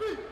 嗯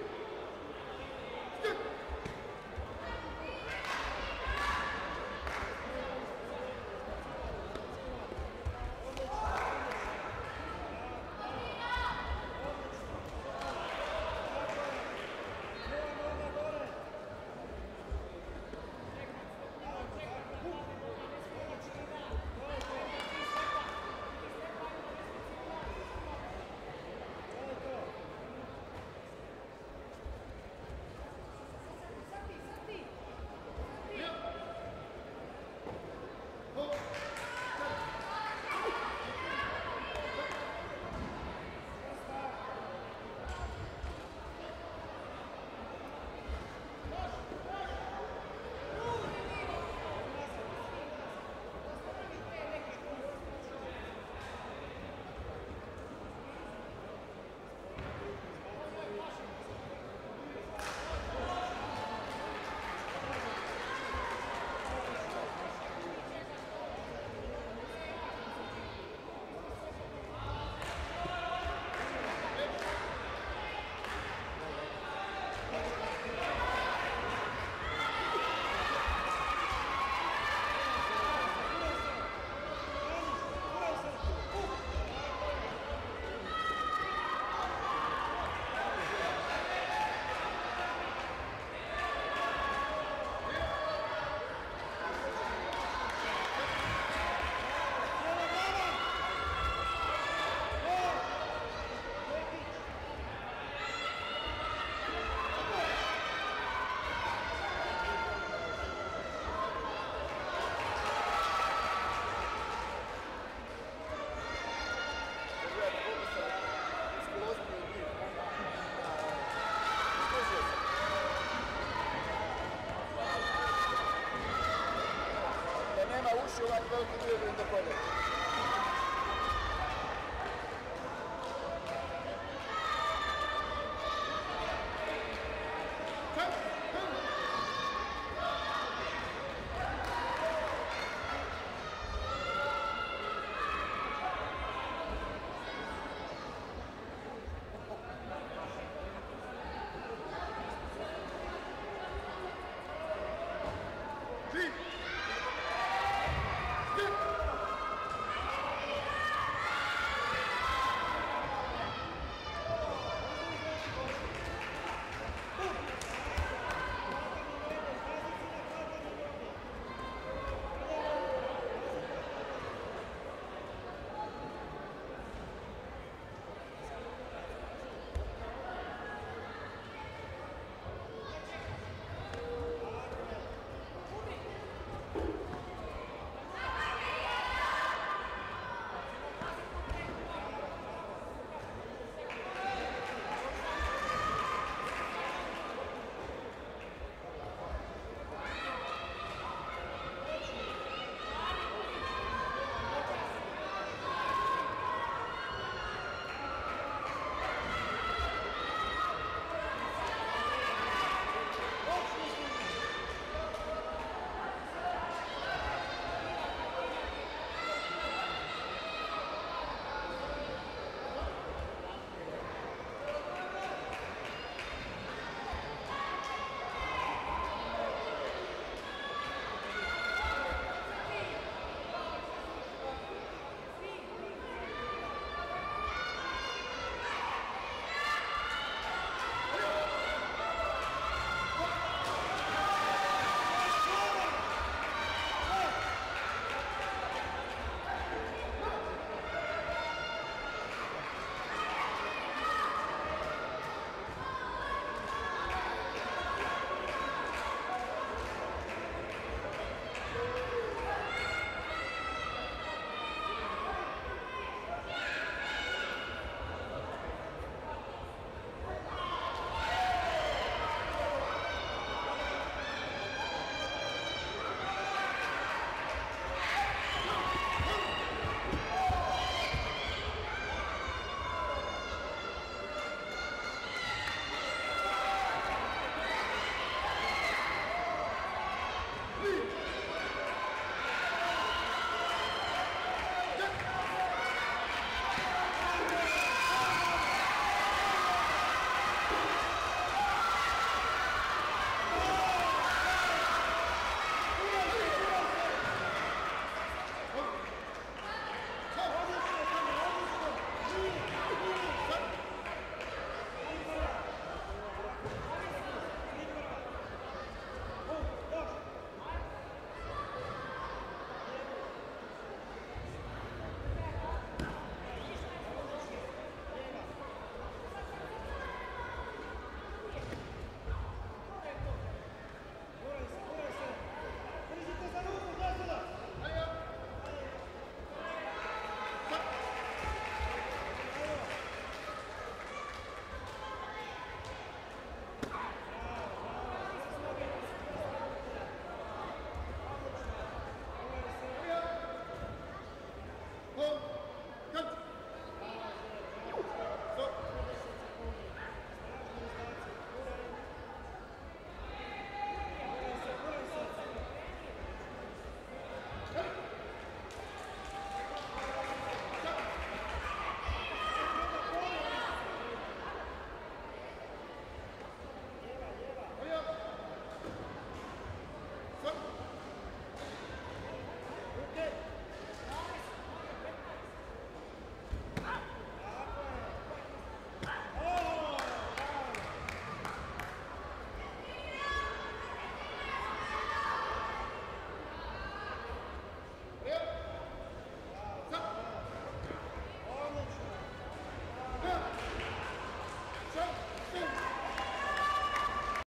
Da nema uši ovaj veliki dio do kolje.